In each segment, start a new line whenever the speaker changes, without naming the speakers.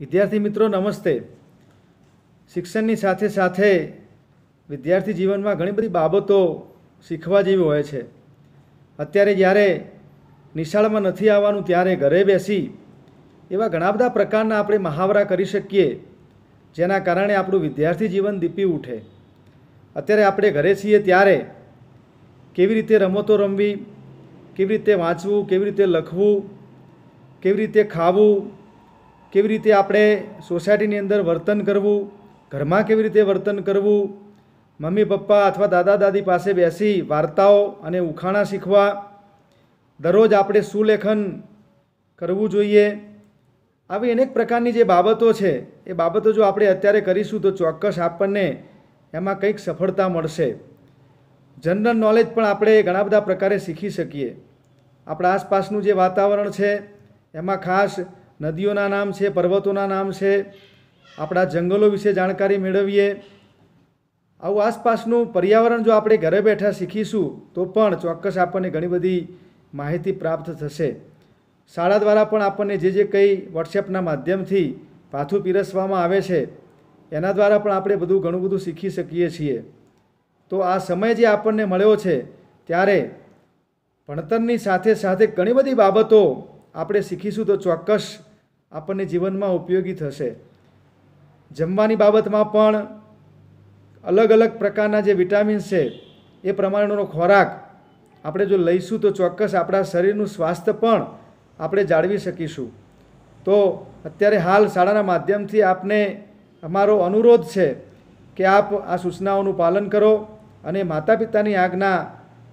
વિદ્યાર્થી મિત્રો, નમસ્તે. શિક્ષણની સાથે સાથે વિદ્યાર્થી જીવનમાં ઘણી બધી બાબતો શીખવા જેવી હોય છે. અત્યારે જ્યારે નિશાળમાં નથી આવવાનું, ત્યારે ઘરે બેસી એવા ઘણા બધા પ્રકારના આપણે મહાવરા કરી શકીએ, જેના કારણે આપણું વિદ્યાર્થી જીવન દીપી ઉઠે. અત્યારે આપણે ઘરે છીએ ત્યારે કેવી રીતે રમતો રમવી, કેવી રીતે વાંચવું, કેવી રીતે લખવું, કેવી રીતે ખાવું કેવી રીતે આપણે સોસાયટીની અંદર વર્તન કરવું, ઘરમાં કેવી રીતે વર્તન કરવું, મમ્મી, પપ્પા અથવા દાદા, દાદી પાસે બેસી વાર્તાઓ અને ઉખાણા શીખવા, દરરોજ આપણે સુલેખન કરવું જોઈએ, આવી અનેક પ્રકારની જે બાબતો છે, એ બાબતો જો આપણે અત્યારે કરીશું તો ચોક્કસ આપણને એમાં કંઈક સફળતા મળશે. જનરલ નોલેજ પણ આપણે ઘણા બધા પ્રકારે શીખી શકીએ. આપણા આસપાસનું જે વાતાવરણ છે, એમાં ખાસ નદીઓના નામ છે, પર્વતોના નામ છે, આપણા જંગલો વિશે જાણકારી મેળવીએ. આવું આસપાસનું પર્યાવરણ જો આપણે ઘરે બેઠા શીખીશું, તો પણ ચોક્કસ આપણને ઘણી બધી માહિતી પ્રાપ્ત થશે. શાળા દ્વારા પણ આપણને જે જે કંઈ વોટ્સએપના માધ્યમથી પાથું પીરસવામાં આવે છે, એના દ્વારા પણ આપણે બધું ઘણું બધું શીખી શકીએ છીએ. તો આ સમય જે આપણને મળ્યો છે, ત્યારે ભણતરની સાથે સાથે ઘણી બધી બાબતો આપણે શીખીશું તો ચોક્કસ આપણને જીવનમાં ઉપયોગી થશે. જમવાની બાબતમાં પણ અલગ અલગ પ્રકારના જે વિટામિન્સ છે, એ પ્રમાણેનો ખોરાક આપણે જો લઈશું તો ચોક્કસ આપણા શરીરનું સ્વાસ્થ્ય પણ આપણે જાળવી શકીશું. તો અત્યારે હાલ શાળાના માધ્યમથી આપને અમારો અનુરોધ છે કે આપ આ સૂચનાઓનું પાલન કરો અને માતા પિતાની આજ્ઞા,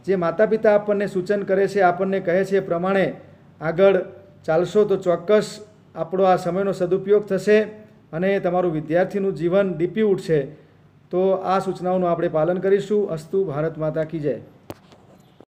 જે માતા પિતા આપણને સૂચન કરે છે, આપણને કહે છે એ પ્રમાણે આગળ ચાલશો તો ચોક્કસ આપણો આ સમયનો સદુપયોગ થશે અને તમારું વિદ્યાર્થીનું જીવન દીપી ઉઠશે. તો આ સૂચનાઓનું આપણે પાલન કરીશું. અસ્તુ ભારત માતા કી જય.